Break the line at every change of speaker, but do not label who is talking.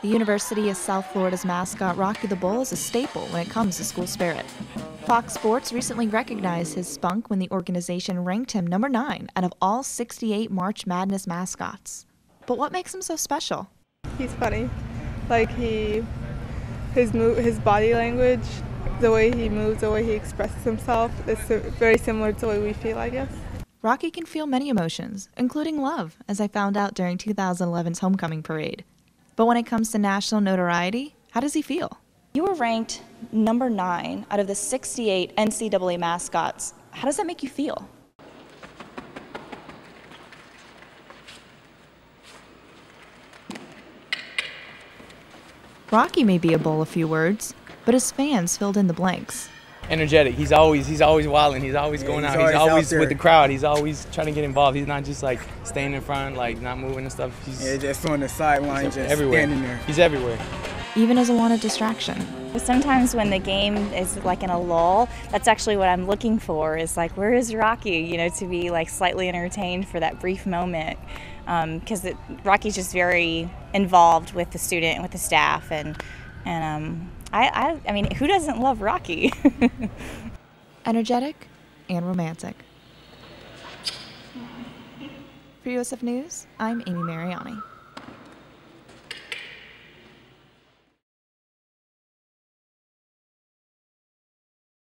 The University of South Florida's mascot Rocky the Bull is a staple when it comes to school spirit. Fox Sports recently recognized his spunk when the organization ranked him number 9 out of all 68 March Madness mascots. But what makes him so special?
He's funny. Like he his move his body language, the way he moves, the way he expresses himself is very similar to the way we feel, I guess.
Rocky can feel many emotions, including love, as I found out during 2011's homecoming parade. But when it comes to national notoriety, how does he feel?
You were ranked number nine out of the 68 NCAA mascots. How does that make you feel?
Rocky may be a bull a few words, but his fans filled in the blanks
energetic. He's always he's always wilding. He's always yeah, going he's out. Always he's always out with the crowd. He's always trying to get involved. He's not just like staying in front, like not moving and stuff. He's
yeah, just on the sideline, just
everywhere.
standing there.
He's everywhere.
Even as a wanted distraction.
Sometimes when the game is like in a lull, that's actually what I'm looking for. Is like where is Rocky? You know, to be like slightly entertained for that brief moment, because um, Rocky's just very involved with the student and with the staff and and um, I, I, I mean, who doesn't love Rocky?
Energetic and romantic. For USF News, I'm Amy Mariani.